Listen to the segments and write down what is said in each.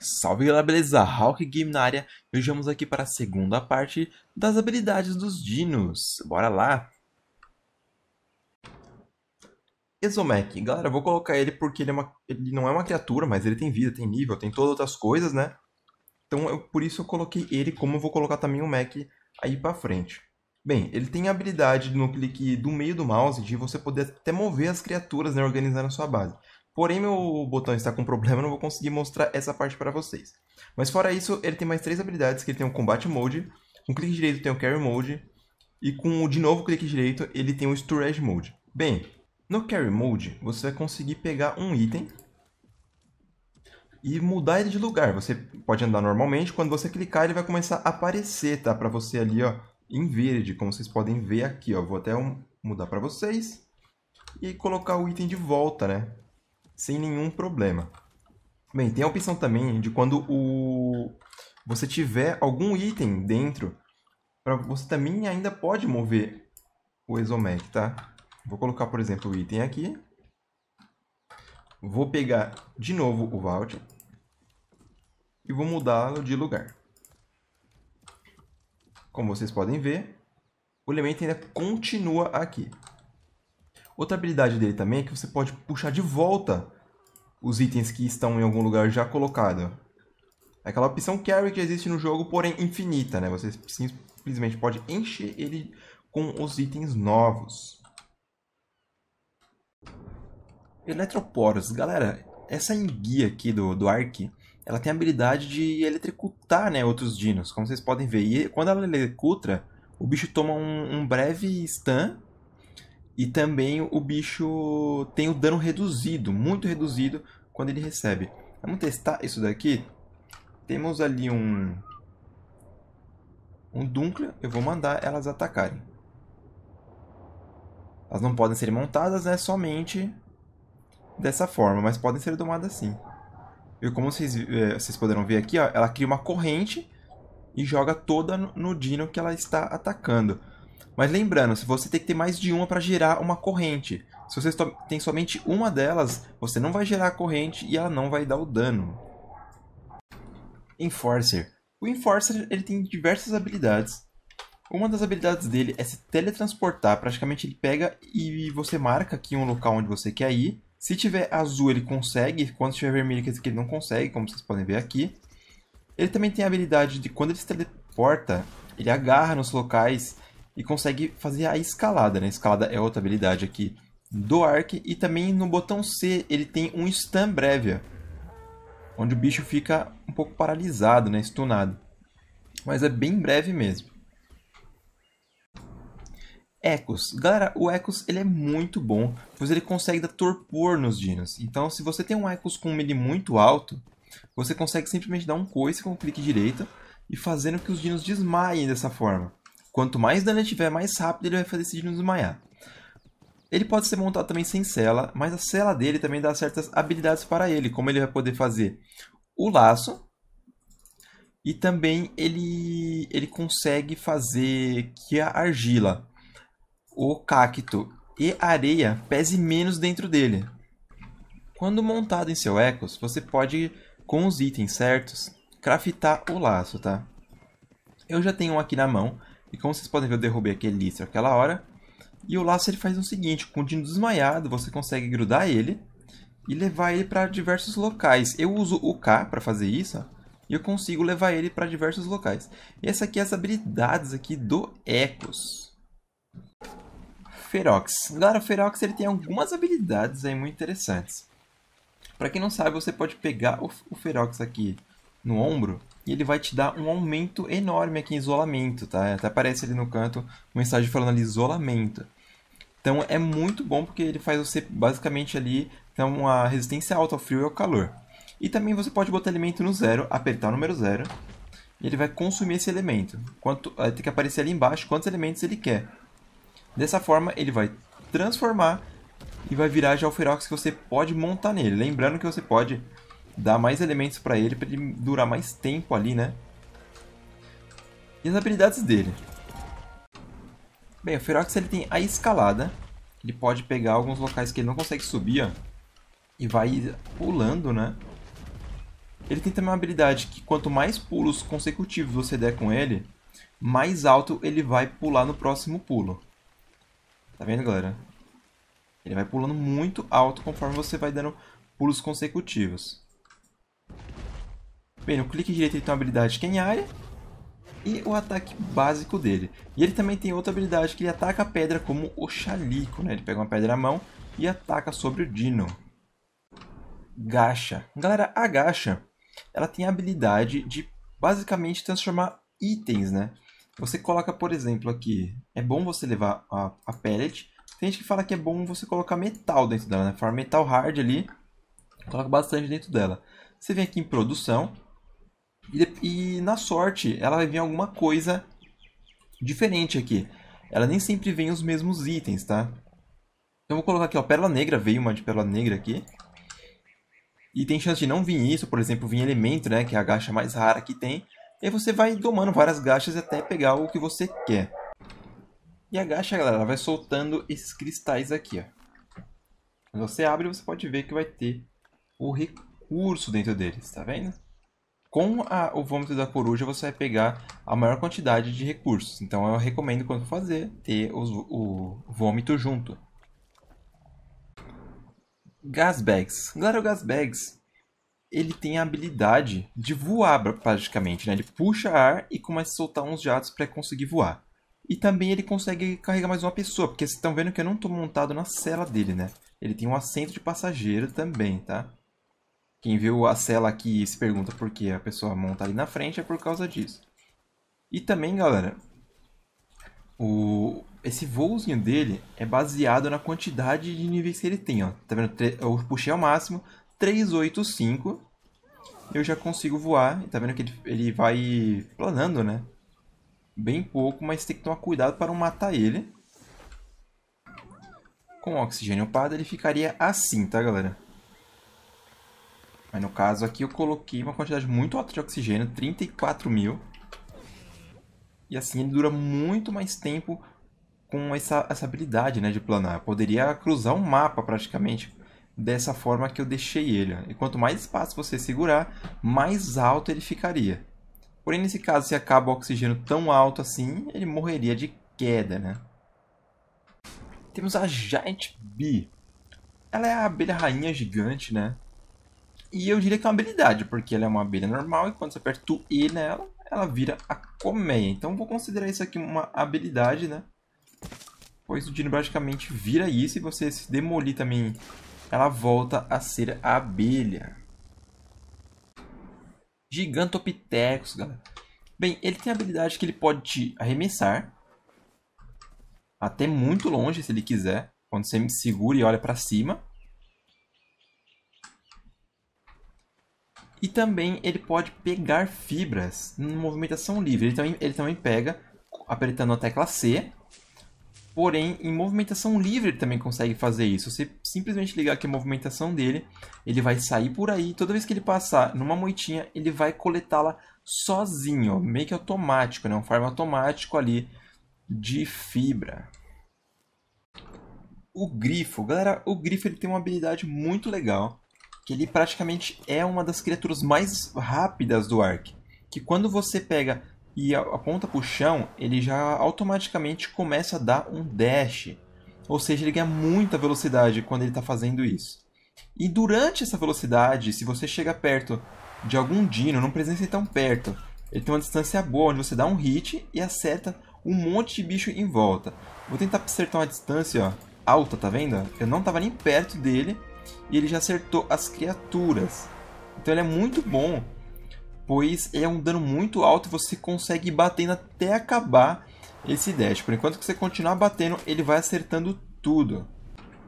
Salve galera, beleza? Hawk Game na área e hoje vamos aqui para a segunda parte das habilidades dos dinos. Bora lá! Exomech, galera, eu vou colocar ele porque ele, é uma, ele não é uma criatura, mas ele tem vida, tem nível, tem todas outras coisas, né? Então eu, por isso eu coloquei ele, como eu vou colocar também o Mech aí pra frente. Bem, ele tem a habilidade no clique do meio do mouse de você poder até mover as criaturas, né, organizando a sua base. Porém, meu botão está com problema, não vou conseguir mostrar essa parte para vocês. Mas fora isso, ele tem mais três habilidades, que ele tem o Combat Mode, com clique direito tem o Carry Mode, e com o de novo clique direito ele tem o Storage Mode. Bem, no Carry Mode, você vai conseguir pegar um item e mudar ele de lugar. Você pode andar normalmente, quando você clicar ele vai começar a aparecer, tá? Para você ali, ó, em verde, como vocês podem ver aqui, ó. Vou até mudar para vocês e colocar o item de volta, né? Sem nenhum problema. Bem, tem a opção também de quando o... você tiver algum item dentro, para você também ainda pode mover o Exomech, tá? Vou colocar, por exemplo, o item aqui. Vou pegar de novo o Vault e vou mudá-lo de lugar. Como vocês podem ver, o elemento ainda continua aqui. Outra habilidade dele também é que você pode puxar de volta os itens que estão em algum lugar já colocado. É aquela opção carry que existe no jogo, porém infinita, né? Você simplesmente pode encher ele com os itens novos. Eletroporos. Galera, essa enguia aqui do, do Ark, ela tem a habilidade de eletrocutar né, outros dinos, como vocês podem ver. E quando ela eletrocuta, o bicho toma um, um breve stun e também o bicho tem o dano reduzido, muito reduzido, quando ele recebe. Vamos testar isso daqui. Temos ali um... Um Dunkler. Eu vou mandar elas atacarem. Elas não podem ser montadas, né? Somente dessa forma, mas podem ser domadas sim. E como vocês, eh, vocês poderão ver aqui, ó, ela cria uma corrente e joga toda no dino que ela está atacando. Mas lembrando, se você tem que ter mais de uma para gerar uma corrente. Se você tem somente uma delas, você não vai gerar a corrente e ela não vai dar o dano. Enforcer. O Enforcer ele tem diversas habilidades. Uma das habilidades dele é se teletransportar. Praticamente ele pega e você marca aqui um local onde você quer ir. Se tiver azul ele consegue, quando tiver vermelho quer dizer que ele não consegue, como vocês podem ver aqui. Ele também tem a habilidade de quando ele se teleporta, ele agarra nos locais e consegue fazer a escalada. Né? Escalada é outra habilidade aqui do Ark. E também no botão C ele tem um stun breve, onde o bicho fica um pouco paralisado, né? stunado. Mas é bem breve mesmo. Ecos. Galera, o Ecos ele é muito bom, pois ele consegue dar torpor nos dinos. Então, se você tem um Ecos com um melee muito alto, você consegue simplesmente dar um coice com o clique direito e fazendo que os dinos desmaiem dessa forma. Quanto mais dano ele tiver, mais rápido ele vai fazer esse dino desmaiar. Ele pode ser montado também sem cela, mas a cela dele também dá certas habilidades para ele, como ele vai poder fazer o laço, e também ele, ele consegue fazer que a argila, o cacto e a areia pese menos dentro dele. Quando montado em seu Ecos, você pode, com os itens certos, craftar o laço, tá? Eu já tenho um aqui na mão, e como vocês podem ver, eu derrubei aquele listro aquela hora. E o laço ele faz o seguinte, com o dino desmaiado, você consegue grudar ele e levar ele para diversos locais. Eu uso o K para fazer isso, ó, e eu consigo levar ele para diversos locais. E essa aqui é as habilidades aqui do Ecos. Ferox. Galera, o Ferox ele tem algumas habilidades aí muito interessantes. Para quem não sabe, você pode pegar o, o Ferox aqui no ombro e ele vai te dar um aumento enorme aqui em isolamento, tá? Até aparece ali no canto uma mensagem falando ali isolamento. Então é muito bom porque ele faz você basicamente ali ter uma resistência alta ao frio e ao calor. E também você pode botar elemento no zero, apertar o número zero, e ele vai consumir esse elemento. Quanto, tem que aparecer ali embaixo quantos elementos ele quer. Dessa forma ele vai transformar e vai virar já o Ferox que você pode montar nele. Lembrando que você pode dar mais elementos para ele, para ele durar mais tempo ali, né? E as habilidades dele. Bem, o Ferox ele tem a escalada. Ele pode pegar alguns locais que ele não consegue subir, ó, e vai pulando, né? Ele tem também uma habilidade que quanto mais pulos consecutivos você der com ele, mais alto ele vai pular no próximo pulo. Tá vendo, galera? Ele vai pulando muito alto conforme você vai dando pulos consecutivos. Bem, no clique direito ele tem uma habilidade que é em área e o ataque básico dele. E ele também tem outra habilidade que ele ataca a pedra como o Chalico, né? Ele pega uma pedra na mão e ataca sobre o Dino. Gacha. Galera, a Gacha, ela tem a habilidade de basicamente transformar itens, né? Você coloca, por exemplo, aqui, é bom você levar a, a pellet. Tem gente que fala que é bom você colocar metal dentro dela, né? Forma metal hard ali, coloca bastante dentro dela. Você vem aqui em produção, e, e na sorte, ela vai vir alguma coisa diferente aqui. Ela nem sempre vem os mesmos itens, tá? Então vou colocar aqui, ó, pérola negra, veio uma de pérola negra aqui. E tem chance de não vir isso, por exemplo, vir elemento, né, que é a gacha mais rara que tem. E aí você vai domando várias gachas até pegar o que você quer. E a gacha, galera, ela vai soltando esses cristais aqui, ó. Quando você abre, você pode ver que vai ter o recurso dentro deles, tá vendo? Com a, o vômito da coruja você vai pegar a maior quantidade de recursos. Então eu recomendo quando fazer ter os, o vômito junto. Gas Bags. Galera, o Gas Bags ele tem a habilidade de voar praticamente. Né? Ele puxa ar e começa a soltar uns jatos para conseguir voar. E também ele consegue carregar mais uma pessoa, porque vocês estão vendo que eu não estou montado na cela dele, né? Ele tem um assento de passageiro também, tá? Quem viu a cela aqui e se pergunta por que a pessoa monta ali na frente é por causa disso. E também, galera, o, esse voozinho dele é baseado na quantidade de níveis que ele tem. Ó. Tá vendo? Eu puxei ao máximo 385. Eu já consigo voar. Tá vendo que ele, vai planando, né? Bem pouco, mas tem que tomar cuidado para não matar ele. Com o oxigênio upado, ele ficaria assim, tá, galera? Mas no caso aqui eu coloquei uma quantidade muito alta de oxigênio, 34 mil. E assim ele dura muito mais tempo com essa, essa habilidade né, de planar. Eu poderia cruzar um mapa praticamente dessa forma que eu deixei ele. E quanto mais espaço você segurar, mais alto ele ficaria. Porém, nesse caso, se acaba o oxigênio tão alto assim, ele morreria de queda, né? Temos a Giant Bee. Ela é a abelha rainha gigante, né? E eu diria que é uma habilidade, porque ela é uma abelha normal e quando você aperta o E nela, ela vira a colmeia. Então vou considerar isso aqui uma habilidade, né? Pois o Dino praticamente vira isso e você se demolir também, ela volta a ser a abelha. Gigantopithecus, galera. Bem, ele tem a habilidade que ele pode te arremessar até muito longe, se ele quiser. Quando você me segura e olha para cima. E também ele pode pegar fibras em movimentação livre. Ele também, ele também pega apertando a tecla C. Porém, em movimentação livre ele também consegue fazer isso. Você simplesmente ligar aqui a movimentação dele, ele vai sair por aí. Toda vez que ele passar numa moitinha, ele vai coletá-la sozinho, meio que automático, né? um farm automático ali de fibra. O grifo, galera, o grifo ele tem uma habilidade muito legal que ele praticamente é uma das criaturas mais rápidas do Ark. Que quando você pega e aponta para o chão, ele já automaticamente começa a dar um dash. Ou seja, ele ganha muita velocidade quando ele está fazendo isso. E durante essa velocidade, se você chega perto de algum dino, não precisa ser tão perto, ele tem uma distância boa, onde você dá um hit e acerta um monte de bicho em volta. Vou tentar acertar uma distância ó, alta, tá vendo? Eu não estava nem perto dele, e ele já acertou as criaturas. Então ele é muito bom, pois é um dano muito alto e você consegue ir batendo até acabar esse dash. Por enquanto que você continuar batendo, ele vai acertando tudo.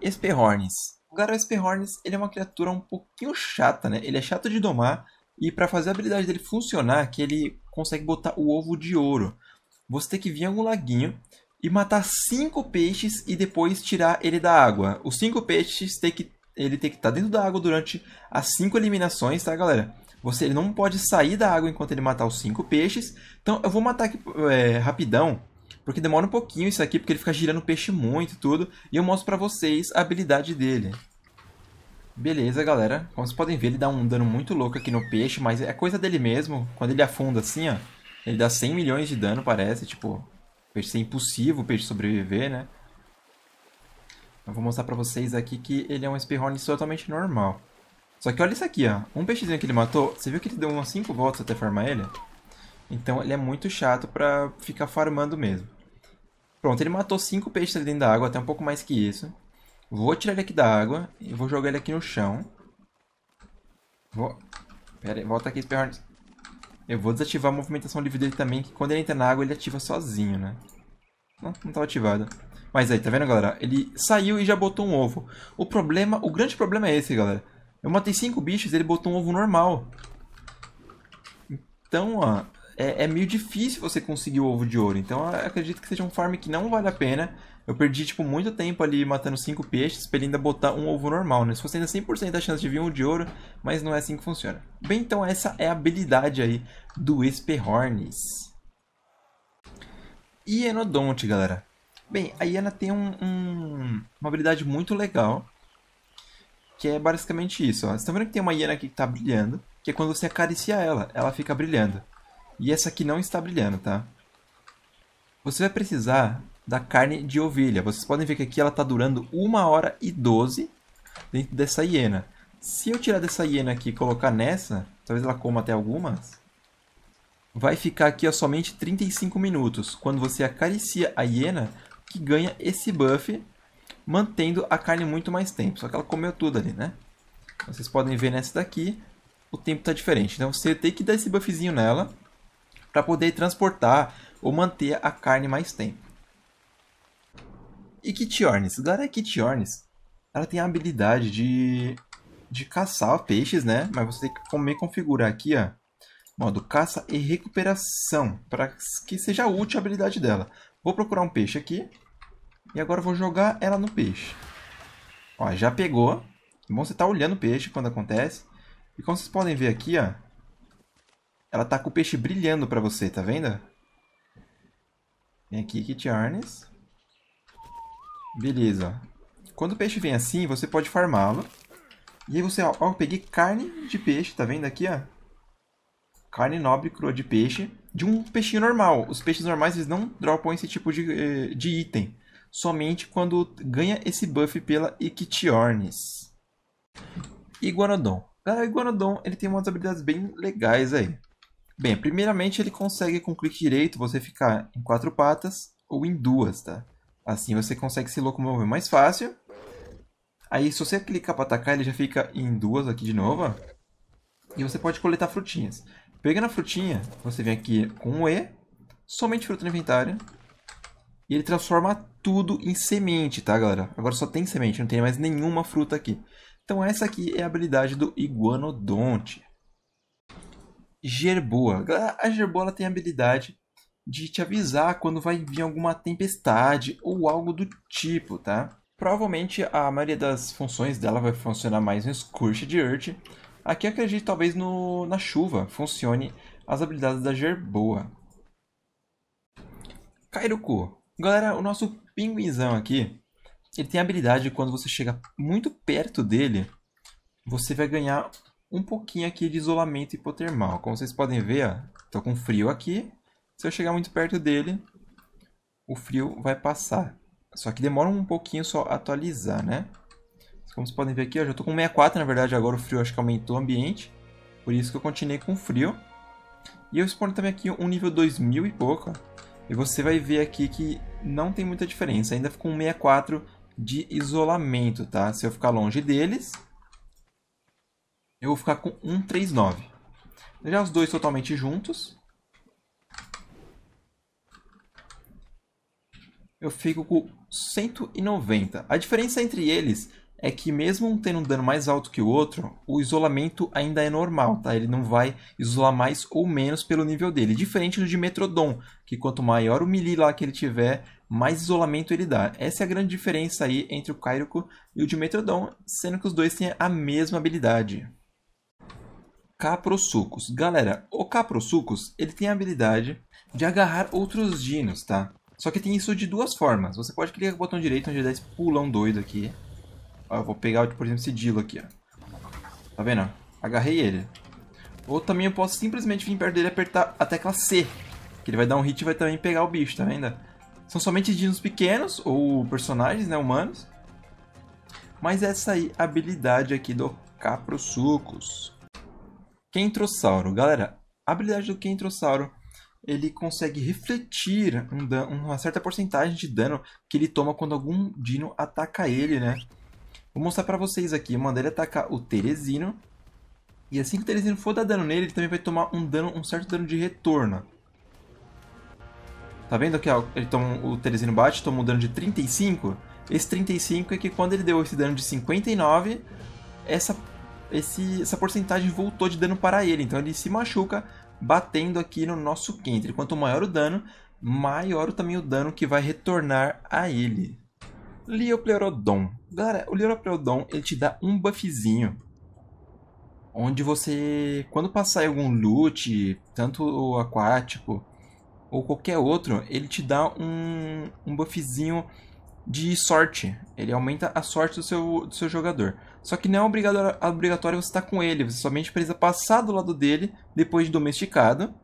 Esperhorns. O Garo Esperhorns ele é uma criatura um pouquinho chata, né? Ele é chato de domar e para fazer a habilidade dele funcionar, que ele consegue botar o ovo de ouro. Você tem que vir em algum laguinho e matar cinco peixes e depois tirar ele da água. Os cinco peixes tem que ele tem que estar tá dentro da água durante as cinco eliminações, tá, galera? Você ele não pode sair da água enquanto ele matar os cinco peixes. Então eu vou matar aqui é, rapidão, porque demora um pouquinho isso aqui, porque ele fica girando peixe muito e tudo. E eu mostro pra vocês a habilidade dele. Beleza, galera. Como vocês podem ver, ele dá um dano muito louco aqui no peixe, mas é coisa dele mesmo. Quando ele afunda assim, ó, ele dá 100 milhões de dano, parece. Tipo, peixe ser impossível o peixe sobreviver, né? Eu vou mostrar pra vocês aqui que ele é um Spearhorn totalmente normal. Só que olha isso aqui, ó. Um peixezinho que ele matou, você viu que ele deu umas 5 voltas até farmar ele? Então ele é muito chato pra ficar farmando mesmo. Pronto, ele matou 5 peixes ali dentro da água, até um pouco mais que isso. Vou tirar ele aqui da água e vou jogar ele aqui no chão. Vou... Pera aí, volta aqui, Spearhorn. Eu vou desativar a movimentação livre dele também, que quando ele entra na água ele ativa sozinho, né? Não, não estava ativado. Mas aí, tá vendo, galera? Ele saiu e já botou um ovo. O problema, o grande problema é esse, galera. Eu matei cinco bichos e ele botou um ovo normal. Então, ó, é, é, meio difícil você conseguir o ovo de ouro. Então, acredito que seja um farm que não vale a pena. Eu perdi, tipo, muito tempo ali matando cinco peixes pra ele ainda botar um ovo normal, né? Se fosse ainda 100% da chance de vir um de ouro, mas não é assim que funciona. Bem, então essa é a habilidade aí do Esperhornis. E Enodonte, galera. Bem, a Iana tem um, um, uma habilidade muito legal, que é basicamente isso. Ó. Vocês estão vendo que tem uma Iana aqui que está brilhando, que é quando você acaricia ela, ela fica brilhando. E essa aqui não está brilhando, tá? Você vai precisar da carne de ovelha. Vocês podem ver que aqui ela está durando 1 hora e 12 dentro dessa hiena. Se eu tirar dessa hiena aqui e colocar nessa, talvez ela coma até algumas, vai ficar aqui ó, somente 35 minutos. Quando você acaricia a hiena, que ganha esse buff, mantendo a carne muito mais tempo. Só que ela comeu tudo ali, né? Vocês podem ver nessa daqui, o tempo está diferente. Então você tem que dar esse buffzinho nela, para poder transportar ou manter a carne mais tempo. E Kitiornis? Galera, Kitiornis, ela tem a habilidade de, de caçar peixes, né? Mas você tem que comer configurar aqui, ó, modo caça e recuperação, para que seja útil a habilidade dela. Vou procurar um peixe aqui. E agora vou jogar ela no peixe. Ó, já pegou. É bom você estar tá olhando o peixe quando acontece. E como vocês podem ver aqui, ó. Ela tá com o peixe brilhando para você, tá vendo? Vem aqui, Kit Arnes. Beleza. Quando o peixe vem assim, você pode farmá-lo. E aí você, ó, ó, peguei carne de peixe, tá vendo aqui, ó? Carne nobre crua de peixe de um peixinho normal. Os peixes normais eles não dropam esse tipo de, eh, de item. Somente quando ganha esse buff pela Ictiornis. Iguanodon. o Iguanodon ele tem umas habilidades bem legais aí. Bem, primeiramente ele consegue com clique direito você ficar em quatro patas ou em duas, tá? Assim você consegue se locomover mais fácil. Aí se você clicar para atacar ele já fica em duas aqui de novo, ó. E você pode coletar frutinhas. Pegando a frutinha, você vem aqui com um E, somente fruta no inventário. E ele transforma tudo em semente, tá, galera? Agora só tem semente, não tem mais nenhuma fruta aqui. Então essa aqui é a habilidade do Iguanodonte. Gerboa. A Gerboa tem a habilidade de te avisar quando vai vir alguma tempestade ou algo do tipo, tá? Provavelmente a maioria das funções dela vai funcionar mais no Scorched Earth, Aqui acredito talvez no, na chuva funcione as habilidades da Gerboa. Kairuku. Galera, o nosso pinguinzão aqui, ele tem a habilidade de quando você chega muito perto dele, você vai ganhar um pouquinho aqui de isolamento hipotermal. Como vocês podem ver, ó, tô com frio aqui. Se eu chegar muito perto dele, o frio vai passar. Só que demora um pouquinho só atualizar, né? Como vocês podem ver aqui, eu já estou com 64, na verdade agora o frio acho que aumentou o ambiente. Por isso que eu continuei com frio. E eu expondo também aqui um nível 2000 e pouco. E você vai ver aqui que não tem muita diferença. Ainda ficou um 64 de isolamento, tá? Se eu ficar longe deles, eu vou ficar com 139. Já os dois totalmente juntos. Eu fico com 190. A diferença entre eles é que mesmo um tendo um dano mais alto que o outro, o isolamento ainda é normal, tá? Ele não vai isolar mais ou menos pelo nível dele. Diferente do de Metrodon, que quanto maior o melee lá que ele tiver, mais isolamento ele dá. Essa é a grande diferença aí entre o Kairoku e o de Metrodon, sendo que os dois têm a mesma habilidade. Caprosucos. Galera, o Caprosucos, ele tem a habilidade de agarrar outros dinos, tá? Só que tem isso de duas formas. Você pode clicar com o botão direito onde dá esse pulão doido aqui. Ó, eu vou pegar, por exemplo, esse Dilo aqui. Ó. Tá vendo? Agarrei ele. Ou também eu posso simplesmente vir perto dele e apertar a tecla C. Que ele vai dar um hit e vai também pegar o bicho, tá vendo? São somente dinos pequenos, ou personagens, né, humanos. Mas essa aí habilidade aqui do Caprosucos. Kentrossauro. Galera, a habilidade do Kentrossauro, ele consegue refletir um dano, uma certa porcentagem de dano que ele toma quando algum dino ataca ele, né? Vou mostrar pra vocês aqui. Eu mandei ele atacar o Teresino. E assim que o Teresino for dar dano nele, ele também vai tomar um dano, um certo dano de retorno. Tá vendo que ele toma, o Teresino bate, toma um dano de 35? Esse 35 é que quando ele deu esse dano de 59, essa, esse, essa porcentagem voltou de dano para ele. Então ele se machuca batendo aqui no nosso Kentry. Quanto maior o dano, maior também o dano que vai retornar a ele. Leopleurodon. Galera, o Leopleurodon ele te dá um buffzinho. Onde você, quando passar algum loot, tanto o aquático ou qualquer outro, ele te dá um, um buffzinho de sorte. Ele aumenta a sorte do seu, do seu jogador. Só que não é obrigatório, obrigatório você estar com ele. Você somente precisa passar do lado dele depois de domesticado.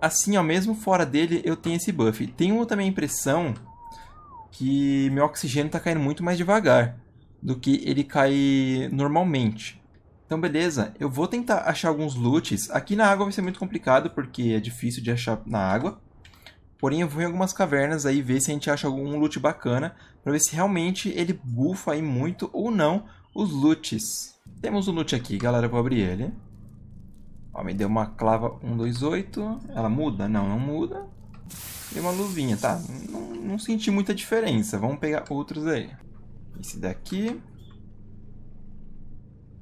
Assim, ó, mesmo fora dele, eu tenho esse buff. Tenho também a impressão que meu oxigênio está caindo muito mais devagar do que ele cai normalmente. Então, beleza, eu vou tentar achar alguns loots. Aqui na água vai ser muito complicado, porque é difícil de achar na água. Porém, eu vou em algumas cavernas aí ver se a gente acha algum loot bacana, para ver se realmente ele bufa aí muito ou não os loots. Temos um loot aqui, galera, eu vou abrir ele. Ó, me deu uma clava 128, ela muda? Não, não muda. E uma luvinha, tá? Não, não senti muita diferença, vamos pegar outros aí. Esse daqui,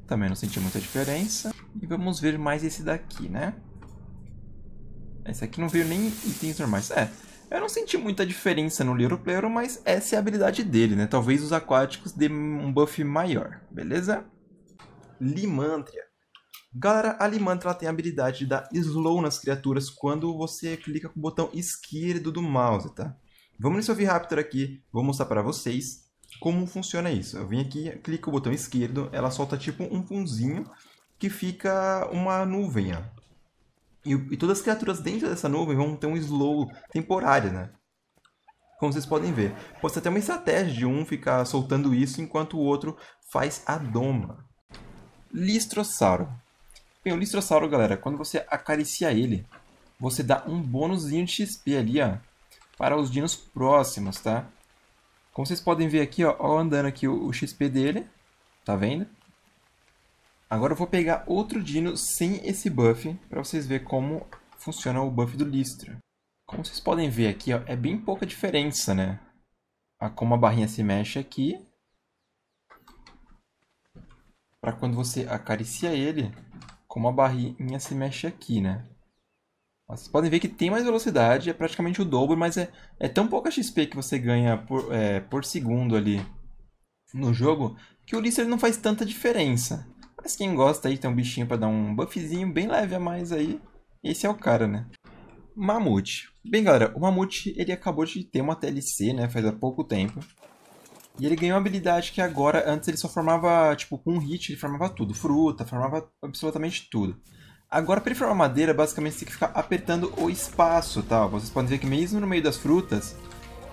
também não senti muita diferença. E vamos ver mais esse daqui, né? Esse aqui não veio nem itens normais. É, eu não senti muita diferença no Liropleuro, mas essa é a habilidade dele, né? Talvez os aquáticos dêem um buff maior, beleza? Limantria. Galera, a Limantria tem a habilidade de dar slow nas criaturas quando você clica com o botão esquerdo do mouse, tá? Vamos nesse Oviraptor aqui, vou mostrar para vocês como funciona isso? Eu vim aqui, clico o botão esquerdo, ela solta tipo um punzinho que fica uma nuvem, ó. E, e, todas as criaturas dentro dessa nuvem vão ter um slow temporário, né? Como vocês podem ver. Pode ser até uma estratégia de um ficar soltando isso enquanto o outro faz a doma. Listrossauro. Bem, o Listrossauro, galera, quando você acaricia ele, você dá um bônusinho de XP ali, ó, para os dinos próximos, tá? Como vocês podem ver aqui, ó, andando aqui o, XP dele. Tá vendo? Agora eu vou pegar outro Dino sem esse buff, para vocês verem como funciona o buff do Listro. Como vocês podem ver aqui, ó, é bem pouca diferença, né? A como a barrinha se mexe aqui. Para quando você acaricia ele, como a barrinha se mexe aqui, né? Vocês podem ver que tem mais velocidade, é praticamente o dobro, mas é, é tão pouca XP que você ganha por, é, por segundo ali no jogo, que o Lister não faz tanta diferença. Mas quem gosta aí tem um bichinho para dar um buffzinho bem leve a mais aí, esse é o cara, né? Mamute. Bem, galera, o Mamute ele acabou de ter uma TLC, né, faz há pouco tempo. E ele ganhou uma habilidade que agora, antes ele só formava, tipo, com um hit ele formava tudo. Fruta, formava absolutamente tudo. Agora, para ele formar madeira, basicamente você tem que ficar apertando o espaço, tá? Vocês podem ver que mesmo no meio das frutas,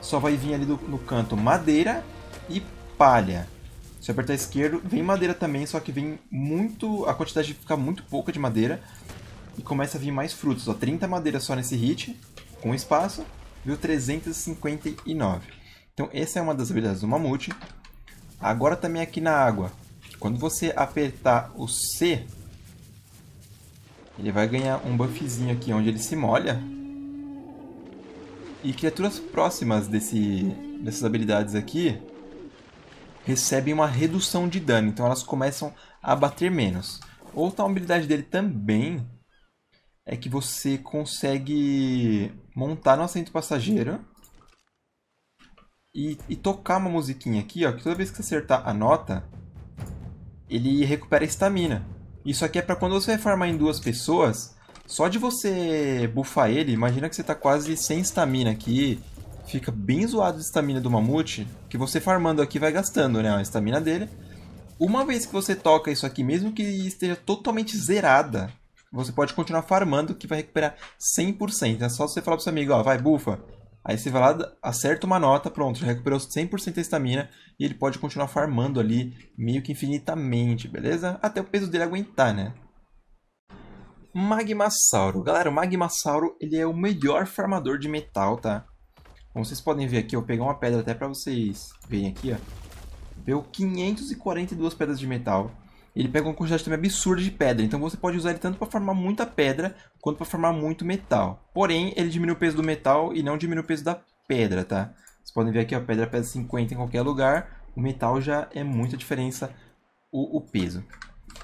só vai vir ali do, no canto madeira e palha. Se apertar esquerdo, vem madeira também, só que vem muito... A quantidade fica muito pouca de madeira. E começa a vir mais frutos, ó. 30 madeiras só nesse hit, com espaço, viu 359. Então, essa é uma das habilidades do mamute. Agora também aqui na água. Quando você apertar o C, ele vai ganhar um buffzinho aqui onde ele se molha. E criaturas próximas desse, dessas habilidades aqui recebem uma redução de dano. Então elas começam a bater menos. Outra habilidade dele também é que você consegue montar no assento passageiro e, e, tocar uma musiquinha aqui, ó, que toda vez que você acertar a nota, ele recupera estamina. Isso aqui é para quando você vai farmar em duas pessoas, só de você buffar ele, imagina que você tá quase sem estamina aqui, fica bem zoado de estamina do mamute, que você farmando aqui vai gastando, né, a estamina dele. Uma vez que você toca isso aqui, mesmo que esteja totalmente zerada, você pode continuar farmando que vai recuperar 100%. É só você falar pro seu amigo, ó, vai, bufa. Aí você vai lá, acerta uma nota, pronto, já recuperou 100% da estamina e ele pode continuar farmando ali meio que infinitamente, beleza? Até o peso dele aguentar, né? Magmasauro. Galera, o Magmasauro ele é o melhor farmador de metal, tá? Como vocês podem ver aqui, eu vou pegar uma pedra até pra vocês verem aqui, ó. Veio 542 pedras de metal ele pega uma quantidade também absurda de pedra. Então você pode usar ele tanto para formar muita pedra, quanto para formar muito metal. Porém, ele diminui o peso do metal e não diminui o peso da pedra, tá? Vocês podem ver aqui, a pedra pesa 50 em qualquer lugar. O metal já é muita diferença o, o peso.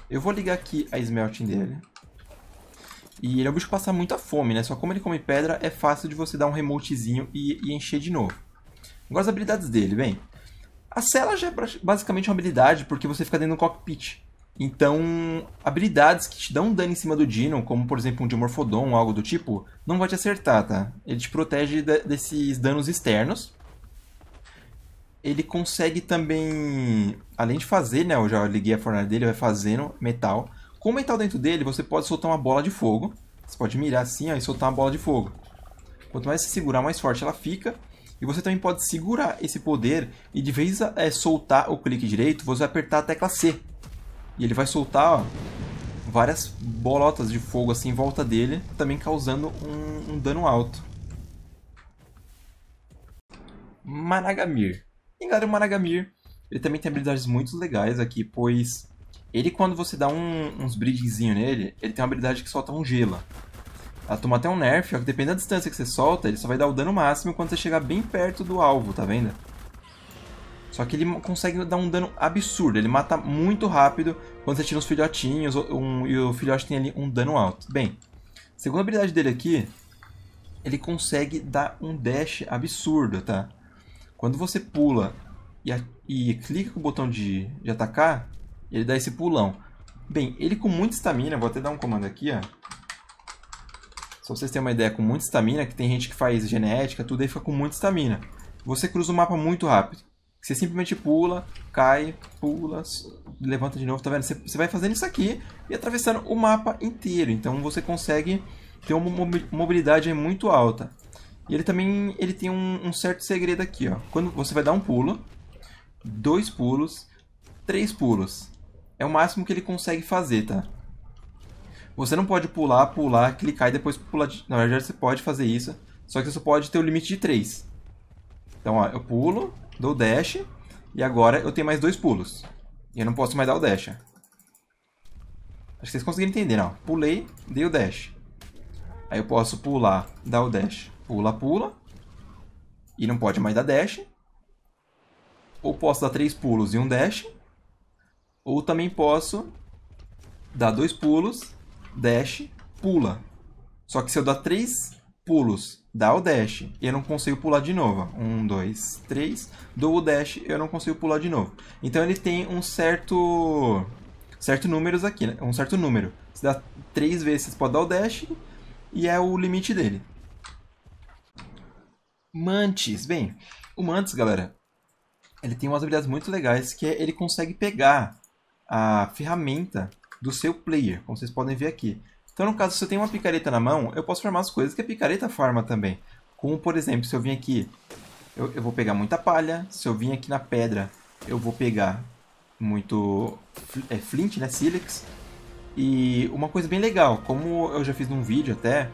Eu vou ligar aqui a smelting dele. E ele é um bicho que passa muita fome, né? Só como ele come pedra, é fácil de você dar um remotezinho e, e encher de novo. Agora as habilidades dele, bem. A cela já é basicamente uma habilidade porque você fica dentro do cockpit. Então, habilidades que te dão dano em cima do Dino, como por exemplo um Dimorphodon ou algo do tipo, não vai te acertar, tá? Ele te protege de, desses danos externos. Ele consegue também, além de fazer, né? Eu já liguei a fornalha dele, vai fazendo metal. Com o metal dentro dele, você pode soltar uma bola de fogo. Você pode mirar assim ó, e soltar uma bola de fogo. Quanto mais você segurar, mais forte ela fica. E você também pode segurar esse poder e de vez é, soltar o clique direito, você apertar a tecla C e ele vai soltar ó, várias bolotas de fogo assim em volta dele, também causando um, um dano alto. Managamir. E galera, o Managamir, ele também tem habilidades muito legais aqui, pois ele quando você dá um, uns bridgezinho nele, ele tem uma habilidade que solta um gelo. Ela toma até um nerf, ó, que dependendo da distância que você solta, ele só vai dar o dano máximo quando você chegar bem perto do alvo, tá vendo? Só que ele consegue dar um dano absurdo. Ele mata muito rápido quando você tira os filhotinhos um, e o filhote tem ali um dano alto. Bem, segunda habilidade dele aqui, ele consegue dar um dash absurdo, tá? Quando você pula e, a, e clica com o botão de, de atacar, ele dá esse pulão. Bem, ele com muita estamina, vou até dar um comando aqui, ó. Só vocês terem uma ideia, com muita estamina, que tem gente que faz genética, tudo aí fica com muita estamina. Você cruza o mapa muito rápido. Você simplesmente pula, cai, pula, levanta de novo, tá vendo? Você, vai fazendo isso aqui e atravessando o mapa inteiro. Então você consegue ter uma mobilidade muito alta. E ele também ele tem um, um, certo segredo aqui, ó. Quando você vai dar um pulo, dois pulos, três pulos. É o máximo que ele consegue fazer, tá? Você não pode pular, pular, clicar e depois pular. De... Na verdade, você pode fazer isso, só que você só pode ter o limite de três. Então, ó, eu pulo, dou dash, e agora eu tenho mais dois pulos. E eu não posso mais dar o dash. Acho que vocês conseguiram entender, ó. Pulei, dei o dash. Aí eu posso pular, dar o dash. Pula, pula. E não pode mais dar dash. Ou posso dar três pulos e um dash. Ou também posso dar dois pulos, dash, pula. Só que se eu dar três pulos dá o dash eu não consigo pular de novo. Um, dois, três. Dou o dash eu não consigo pular de novo. Então ele tem um certo certo números aqui, né? um certo número. Se dá três vezes, pode dar o dash e é o limite dele. Mantis. Bem, o Mantis, galera, ele tem umas habilidades muito legais que é ele consegue pegar a ferramenta do seu player, como vocês podem ver aqui. Então, no caso, se eu tenho uma picareta na mão, eu posso formar as coisas que a picareta forma também. Como, por exemplo, se eu vim aqui, eu, eu vou pegar muita palha. Se eu vim aqui na pedra, eu vou pegar muito é, flint, né, sílex. E uma coisa bem legal, como eu já fiz num vídeo até,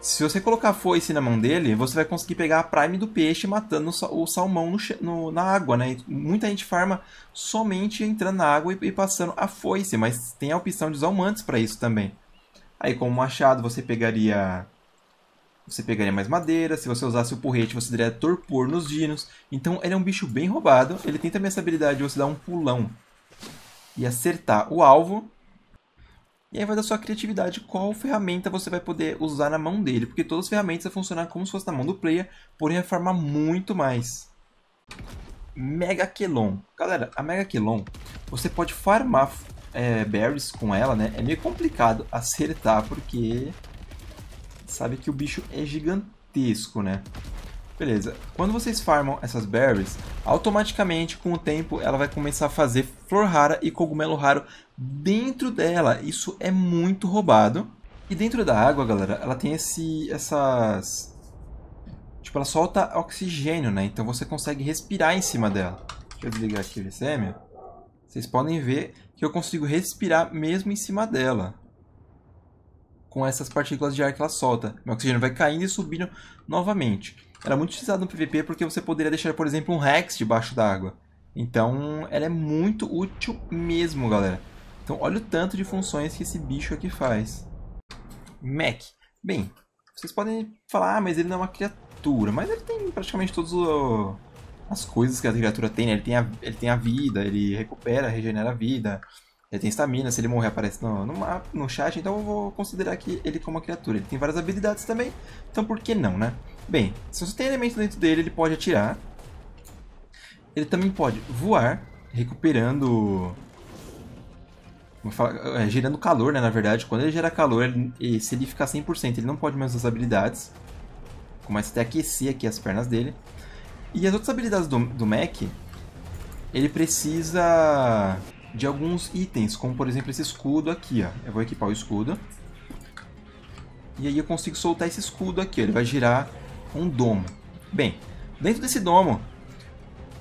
se você colocar foice na mão dele, você vai conseguir pegar a prime do peixe matando o salmão no, no, na água, né? muita gente farma somente entrando na água e, e, passando a foice, mas tem a opção de usar mantis para isso também. Aí com o machado você pegaria você pegaria mais madeira, se você usasse o porrete você daria torpor nos dinos. Então ele é um bicho bem roubado, ele tem também essa habilidade de você dar um pulão e acertar o alvo. E aí vai da sua criatividade qual ferramenta você vai poder usar na mão dele, porque todas as ferramentas vão funcionar como se fosse na mão do player, porém vai farmar muito mais. Mega Quelon. Galera, a Mega Quelon, você pode farmar é, berries com ela, né? É meio complicado acertar, porque sabe que o bicho é gigantesco, né? Beleza. Quando vocês farmam essas berries, automaticamente, com o tempo, ela vai começar a fazer flor rara e cogumelo raro dentro dela. Isso é muito roubado. E dentro da água, galera, ela tem esse, essas... Tipo, ela solta oxigênio, né? Então você consegue respirar em cima dela. Deixa eu desligar aqui o VCM. Vocês podem ver que eu consigo respirar mesmo em cima dela. Com essas partículas de ar que ela solta. Meu oxigênio vai caindo e subindo novamente. Ela é muito utilizada no PVP porque você poderia deixar, por exemplo, um Rex debaixo d'água. Então, ela é muito útil mesmo, galera. Então, olha o tanto de funções que esse bicho aqui faz. Mac. Bem, vocês podem falar, ah, mas ele não é uma criatura. Mas ele tem praticamente todas as coisas que a criatura tem, né? Ele tem, a, ele tem a vida, ele recupera, regenera a vida. Ele tem estamina, se ele morrer aparece no, no, mapa, no chat, então eu vou considerar que ele como uma criatura. Ele tem várias habilidades também, então por que não, né? Bem, se você tem elementos dentro dele, ele pode atirar. Ele também pode voar, recuperando é, gerando calor, né, na verdade. Quando ele gera calor, ele, se ele ficar 100%, ele não pode mais usar as habilidades. Começa até a aquecer aqui as pernas dele. E as outras habilidades do, do Mac, ele precisa de alguns itens, como por exemplo esse escudo aqui, ó. Eu vou equipar o escudo. E aí eu consigo soltar esse escudo aqui, ó. ele vai girar um domo. Bem, dentro desse domo,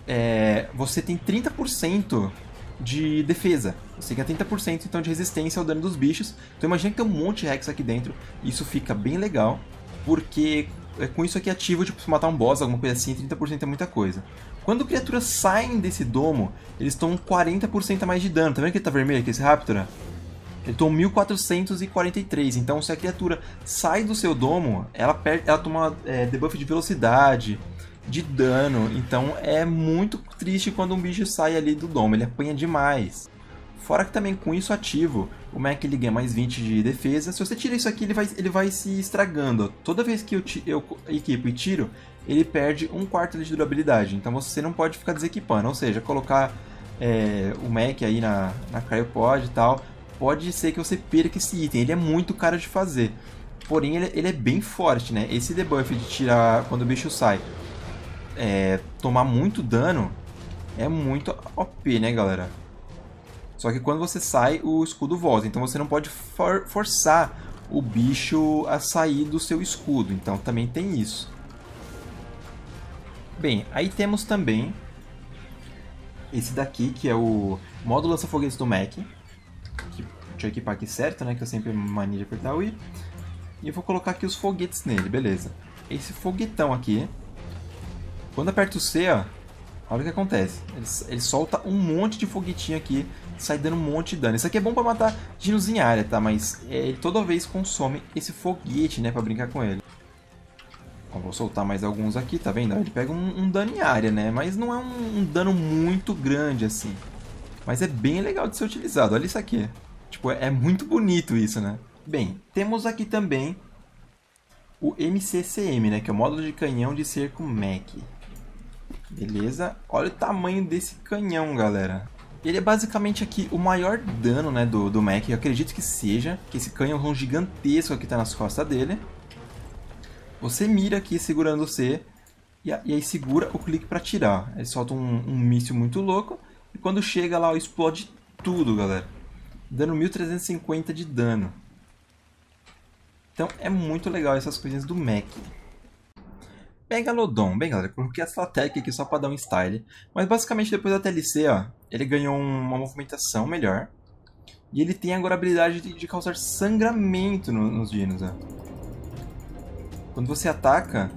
é, você tem 30% de defesa. Você ganha 30% então de resistência ao dano dos bichos. Então imagina que tem um monte de Rex aqui dentro. Isso fica bem legal, porque com isso aqui ativo, tipo, se matar um boss, alguma coisa assim, 30% é muita coisa. Quando criaturas saem desse domo, eles tomam 40% a mais de dano. Tá vendo que ele tá vermelho aqui, esse Raptor? Ele toma 1443. Então, se a criatura sai do seu domo, ela, perde, ela toma é, debuff de velocidade, de dano. Então é muito triste quando um bicho sai ali do domo, ele apanha demais. Fora que também com isso ativo, o Mac ele ganha mais 20 de defesa. Se você tira isso aqui, ele vai, ele vai se estragando. Toda vez que eu, eu equipo e tiro, ele perde um quarto de durabilidade. Então você não pode ficar desequipando. Ou seja, colocar é, o Mac aí na, na Cryopod e tal, pode ser que você perca esse item. Ele é muito caro de fazer. Porém, ele, ele é bem forte, né? Esse debuff de tirar quando o bicho sai é, tomar muito dano é muito OP, né, galera? Só que quando você sai, o escudo volta. Então você não pode for forçar o bicho a sair do seu escudo. Então também tem isso. Bem, aí temos também esse daqui, que é o modo lança-foguetes do Mac. Que, deixa eu equipar aqui certo, né? Que eu sempre mania de apertar o I. E eu vou colocar aqui os foguetes nele, beleza. Esse foguetão aqui quando aperta o C, ó, olha o que acontece. Ele, ele solta um monte de foguetinho aqui, sai dando um monte de dano. Isso aqui é bom pra matar dinos em área, tá? Mas é, ele toda vez consome esse foguete, né? Pra brincar com ele. Ó, vou soltar mais alguns aqui, tá vendo? Ele pega um, um dano em área, né? Mas não é um, um, dano muito grande, assim. Mas é bem legal de ser utilizado. Olha isso aqui. Tipo, é, é muito bonito isso, né? Bem, temos aqui também o MCCM, né? Que é o módulo de canhão de cerco Mac. Beleza? Olha o tamanho desse canhão, galera. Ele é basicamente aqui o maior dano né, do, do Mac, eu acredito que seja, que esse canhão gigantesco que está nas costas dele. Você mira aqui segurando o C e, e aí segura o clique para tirar. Ele solta um, um míssil muito louco e quando chega lá explode tudo, galera. Dando 1350 de dano. Então é muito legal essas coisinhas do Mac. Megalodon. Bem, galera, coloquei essa tag aqui só para dar um style. Mas basicamente depois da TLC, ó, ele ganhou uma movimentação melhor. E ele tem agora a habilidade de, de causar sangramento no, nos dinos, ó. Quando você ataca,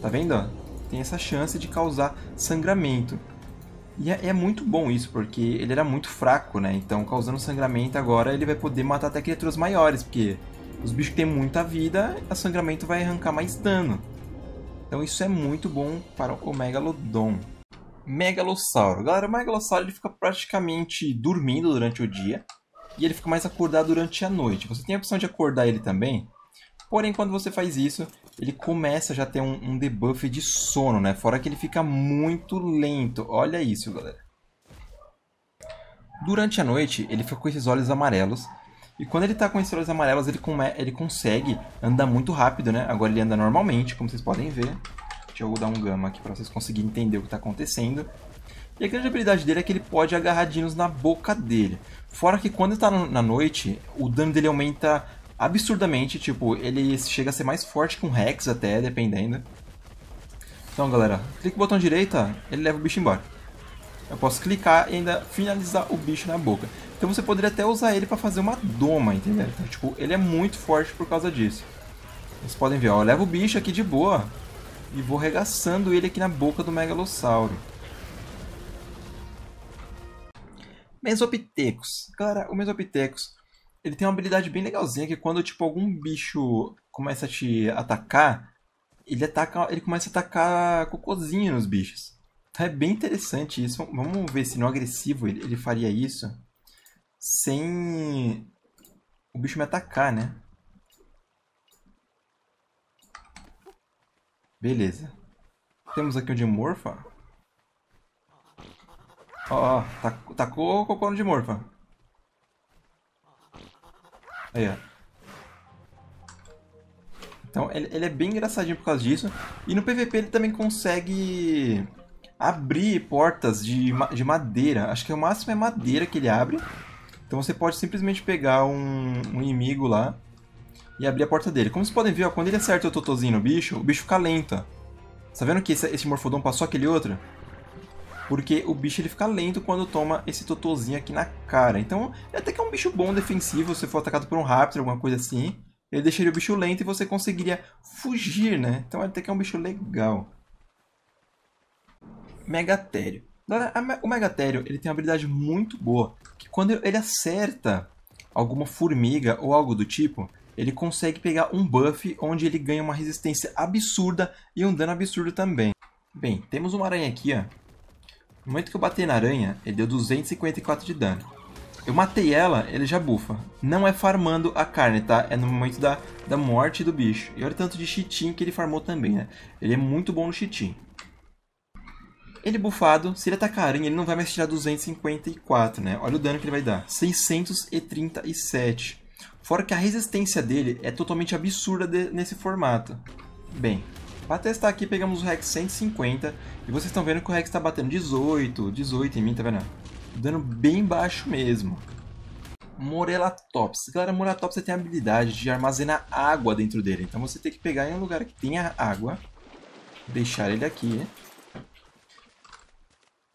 tá vendo, ó? Tem essa chance de causar sangramento. E é, é, muito bom isso, porque ele era muito fraco, né? Então, causando sangramento agora, ele vai poder matar até criaturas maiores, porque os bichos que têm muita vida, o sangramento vai arrancar mais dano. Então isso é muito bom para o Megalodon. Megalossauro. Galera, o Megalossauro ele fica praticamente dormindo durante o dia e ele fica mais acordado durante a noite. Você tem a opção de acordar ele também, porém quando você faz isso, ele começa já a ter um, um debuff de sono, né? Fora que ele fica muito lento. Olha isso, galera. Durante a noite, ele fica com esses olhos amarelos e quando ele tá com esses olhos amarelos, ele, come, ele consegue andar muito rápido, né? Agora ele anda normalmente, como vocês podem ver. Deixa eu dar um gama aqui para vocês conseguirem entender o que está acontecendo. E a grande habilidade dele é que ele pode agarrar dinos na boca dele. Fora que quando ele tá na noite, o dano dele aumenta absurdamente. Tipo, ele chega a ser mais forte que um Rex até, dependendo. Então, galera, clique no botão direito, ele leva o bicho embora. Eu posso clicar e ainda finalizar o bicho na boca. Então você poderia até usar ele para fazer uma doma, entendeu? Então, tipo, ele é muito forte por causa disso. Vocês podem ver, ó, eu levo o bicho aqui de boa e vou regaçando ele aqui na boca do Megalossauro. Mesopithecus. Galera, o Mesopithecus, ele tem uma habilidade bem legalzinha que quando tipo algum bicho começa a te atacar, ele ataca, ele começa a atacar cocôzinho nos bichos. Então é bem interessante isso. Vamos ver se no agressivo ele, ele faria isso sem o bicho me atacar, né? Beleza. Temos aqui o de morfa. Ó, ó, tacou o cocô no de morfa. Aí, ó. Então, ele, ele, é bem engraçadinho por causa disso. E no PVP ele também consegue abrir portas de, de madeira. Acho que o máximo é madeira que ele abre. Então você pode simplesmente pegar um, um inimigo lá e abrir a porta dele. Como vocês podem ver, ó, quando ele acerta o Totozinho no bicho, o bicho fica lento. Tá vendo que esse, esse Morfodon passou aquele outro? Porque o bicho ele fica lento quando toma esse Totozinho aqui na cara. Então, é até que é um bicho bom defensivo, se for atacado por um Raptor, alguma coisa assim. Ele deixaria o bicho lento e você conseguiria fugir, né? Então, até que é um bicho legal. Megatério. O Megatério ele tem uma habilidade muito boa, que quando ele acerta alguma formiga ou algo do tipo, ele consegue pegar um buff onde ele ganha uma resistência absurda e um dano absurdo também. Bem, temos uma aranha aqui, ó. No momento que eu bater na aranha, ele deu 254 de dano. Eu matei ela, ele já bufa. Não é farmando a carne, tá? É no momento da, da morte do bicho. E olha o tanto de chitin que ele farmou também, né? Ele é muito bom no chitin. Ele bufado, se ele atacar ele não vai mais tirar 254, né? Olha o dano que ele vai dar. 637. Fora que a resistência dele é totalmente absurda de, nesse formato. Bem, para testar aqui pegamos o Rex 150 e vocês estão vendo que o Rex está batendo 18, 18 em mim, tá vendo? Dano bem baixo mesmo. Morelatops. Galera, Morelatops tem a habilidade de armazenar água dentro dele. Então você tem que pegar em um lugar que tenha água, deixar ele aqui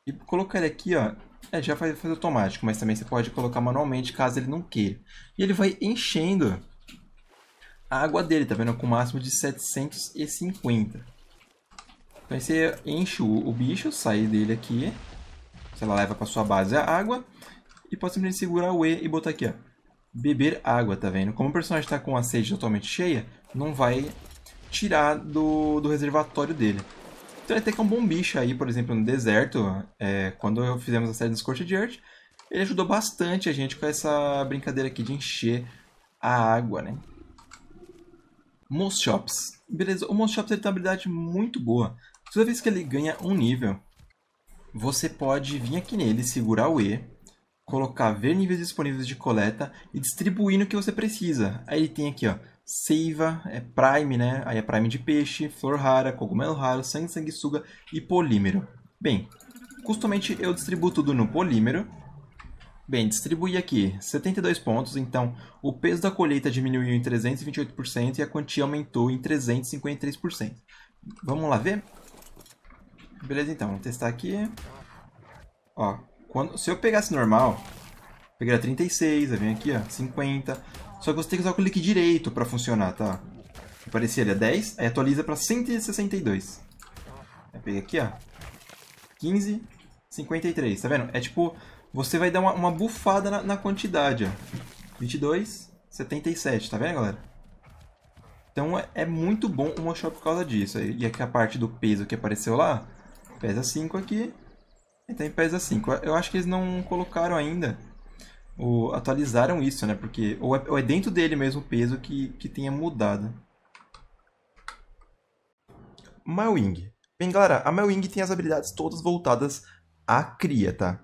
e colocar ele aqui, ó, é, já faz, automático, mas também você pode colocar manualmente caso ele não queira. E ele vai enchendo a água dele, tá vendo? Com um máximo de 750. Então você enche o, o bicho, sai dele aqui. Você leva para sua base a água. E pode simplesmente segurar o E e botar aqui, ó. Beber água, tá vendo? Como o personagem está com a sede totalmente cheia, não vai tirar do, do reservatório dele. Então até que é um bom bicho aí, por exemplo, no deserto, é, quando fizemos a série do Scorched Earth, ele ajudou bastante a gente com essa brincadeira aqui de encher a água, né? Moschops. Beleza, o Moschops ele tem uma habilidade muito boa. Toda vez que ele ganha um nível, você pode vir aqui nele, segurar o E, colocar ver níveis disponíveis de coleta e distribuir no que você precisa. Aí ele tem aqui, ó, seiva, é prime, né? Aí é prime de peixe, flor rara, cogumelo raro, sangue sanguessuga e polímero. Bem, costumamente eu distribuo tudo no polímero. Bem, distribuí aqui 72 pontos, então o peso da colheita diminuiu em 328% e a quantia aumentou em 353%. Vamos lá ver? Beleza, então, vamos testar aqui. Ó, quando, se eu pegasse normal, pegaria 36, aí vem aqui, ó, 50, só que você tem que usar o clique direito para funcionar, tá? Aparecia ali a 10, aí atualiza para 162. Aí pega aqui, ó. 15, 53, tá vendo? É tipo, você vai dar uma, uma bufada na, na quantidade, ó. 22, 77, tá vendo, galera? Então é, é muito bom o Moshop por causa disso. E aqui a parte do peso que apareceu lá, pesa 5 aqui, então pesa 5. Eu acho que eles não colocaram ainda o, atualizaram isso, né? Porque ou é, ou é, dentro dele mesmo o peso que, que tenha mudado. Mawing. Bem, galera, a Mawing tem as habilidades todas voltadas à cria, tá?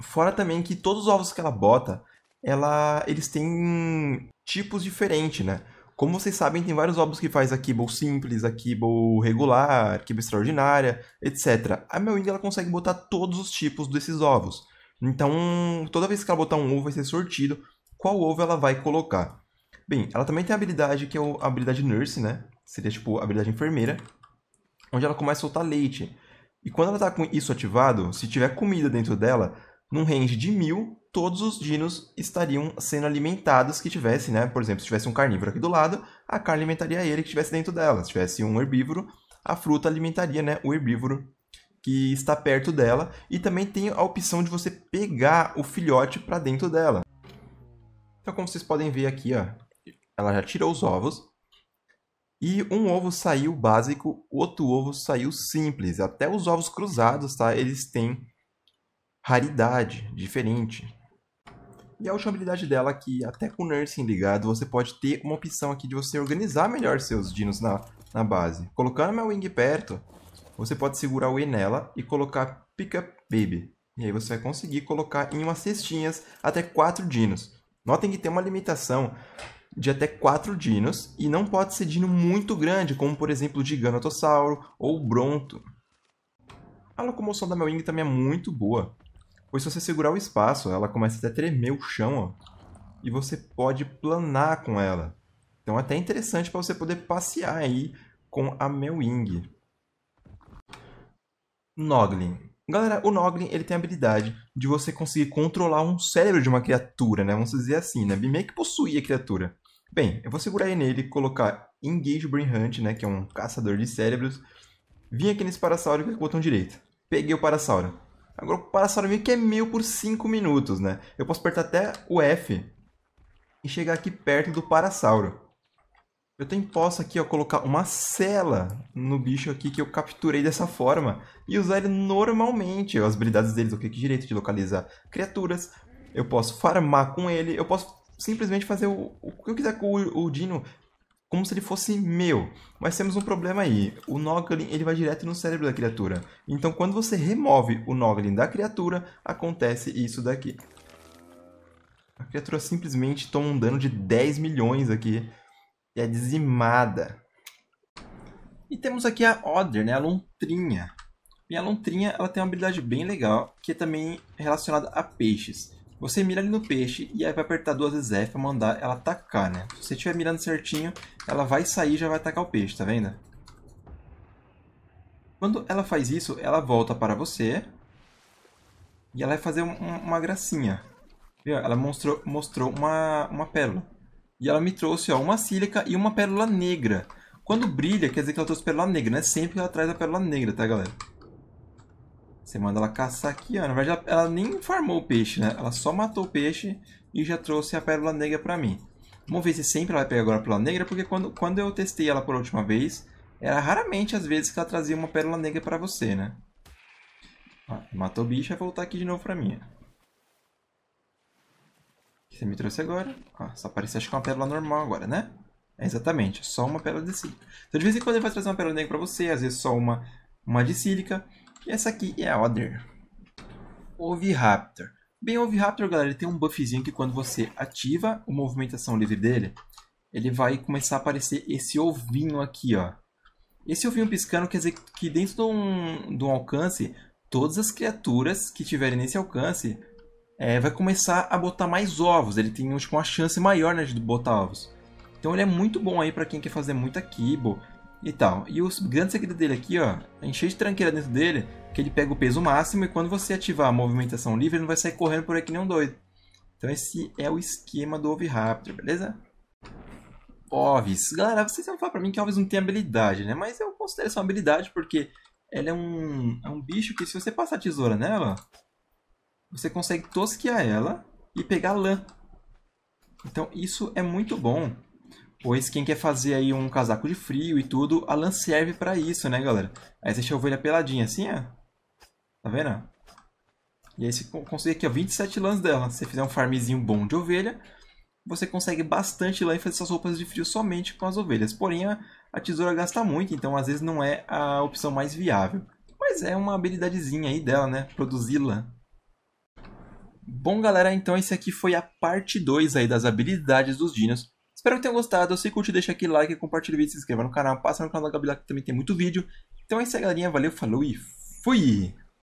Fora também que todos os ovos que ela bota, ela, eles têm tipos diferentes, né? Como vocês sabem, tem vários ovos que faz a Kibble simples, a Kibble regular, Kibble extraordinária, etc. A Melwing ela consegue botar todos os tipos desses ovos. Então, toda vez que ela botar um ovo, vai ser sortido qual ovo ela vai colocar. Bem, ela também tem a habilidade que é a habilidade Nurse, né? Seria tipo a habilidade enfermeira, onde ela começa a soltar leite. E quando ela está com isso ativado, se tiver comida dentro dela, num range de mil, todos os dinos estariam sendo alimentados que tivesse, né? Por exemplo, se tivesse um carnívoro aqui do lado, a carne alimentaria ele que estivesse dentro dela. Se tivesse um herbívoro, a fruta alimentaria, né, o herbívoro que está perto dela. E também tem a opção de você pegar o filhote para dentro dela. Então, como vocês podem ver aqui, ó, ela já tirou os ovos. E um ovo saiu básico, outro ovo saiu simples. Até os ovos cruzados, tá? Eles têm raridade diferente. E a última habilidade dela, que até com o Nursing ligado, você pode ter uma opção aqui de você organizar melhor seus dinos na, na base. Colocando meu wing perto, você pode segurar o E nela e colocar Pick Up Baby. E aí você vai conseguir colocar em umas cestinhas até 4 dinos. Notem que tem uma limitação de até 4 dinos e não pode ser dino muito grande, como por exemplo o Giganotossauro ou o Bronto. A locomoção da Melwing também é muito boa. Pois se você segurar o espaço, ela começa até a tremer o chão, ó, e você pode planar com ela. Então é até interessante para você poder passear aí com a Melwing. Noglin. Galera, o Noglin ele tem a habilidade de você conseguir controlar um cérebro de uma criatura, né? Vamos dizer assim, né? Meio que possuir a criatura. Bem, eu vou segurar aí nele colocar Engage Brain Hunt, né? Que é um caçador de cérebros. Vim aqui nesse Parasauro com o botão direito. Peguei o Parasauro. Agora o Parasauro meio que é mil por 5 minutos, né? Eu posso apertar até o F e chegar aqui perto do Parasauro. Eu também posso aqui ó, colocar uma cela no bicho aqui que eu capturei dessa forma e usar ele normalmente. As habilidades dele, o clique direito de localizar criaturas. Eu posso farmar com ele, eu posso simplesmente fazer o, o que eu quiser com o, o Dino como se ele fosse meu. Mas temos um problema aí. O Noglin ele vai direto no cérebro da criatura. Então, quando você remove o Noglin da criatura, acontece isso daqui. A criatura simplesmente toma um dano de 10 milhões aqui. E é dizimada. E temos aqui a Oder, né? a lontrinha. E a lontrinha ela tem uma habilidade bem legal, que é também relacionada a peixes. Você mira ali no peixe e aí vai apertar duas vezes F para mandar ela atacar, né? Se você estiver mirando certinho, ela vai sair e já vai atacar o peixe, tá vendo? Quando ela faz isso, ela volta para você e ela vai fazer um, uma gracinha. Ela mostrou, mostrou uma, uma pérola. E ela me trouxe ó, uma sílica e uma pérola negra. Quando brilha, quer dizer que ela trouxe pérola negra. Não é sempre que ela traz a pérola negra, tá, galera? Você manda ela caçar aqui, ó. Na verdade, ela, nem farmou o peixe, né? Ela só matou o peixe e já trouxe a pérola negra pra mim. Vamos ver se sempre ela vai pegar agora a pérola negra, porque quando, quando eu testei ela por última vez, era raramente as vezes que ela trazia uma pérola negra pra você, né? Ó, matou o bicho, vai voltar aqui de novo pra mim. Você me trouxe agora. Ó, só apareceu acho que uma pérola normal agora, né? É exatamente, só uma pérola de sílica. Então de vez em quando ele vai trazer uma pérola negra pra você, às vezes só uma, uma de sílica. E essa aqui é a Oder. Oviraptor. Bem, o Oviraptor, galera, ele tem um buffzinho que quando você ativa a movimentação livre dele, ele vai começar a aparecer esse ovinho aqui, ó. Esse ovinho piscando quer dizer que dentro de um, de um alcance, todas as criaturas que tiverem nesse alcance é, vai começar a botar mais ovos. Ele tem tipo, uma chance maior né, de botar ovos. Então ele é muito bom aí para quem quer fazer muita kibo, e tal. E o grande segredo dele aqui, ó, encher de tranqueira dentro dele, que ele pega o peso máximo e quando você ativar a movimentação livre, ele não vai sair correndo por aí que nem um doido. Então esse é o esquema do Oviraptor, beleza? Ovis. Galera, vocês vão falar pra mim que Ovis não tem habilidade, né? Mas eu considero essa uma habilidade porque ela é um, é um bicho que se você passar a tesoura nela, você consegue tosquear ela e pegar lã. Então isso é muito bom. Pois quem quer fazer aí um casaco de frio e tudo, a lã serve para isso, né, galera? Aí você deixa a ovelha peladinha assim, ó. Tá vendo? E aí você consegue aqui, ó, 27 lãs dela. Se você fizer um farmzinho bom de ovelha, você consegue bastante lã e fazer suas roupas de frio somente com as ovelhas. Porém, a, a tesoura gasta muito, então às vezes não é a opção mais viável. Mas é uma habilidadezinha aí dela, né? Produzir lã. Bom, galera, então esse aqui foi a parte 2 aí das habilidades dos dinos. Espero que tenham gostado. Se curte, deixa aquele like, compartilha o vídeo, se inscreva no canal, passa no canal da Gabi lá que também tem muito vídeo. Então é isso aí, galerinha. Valeu, falou e fui!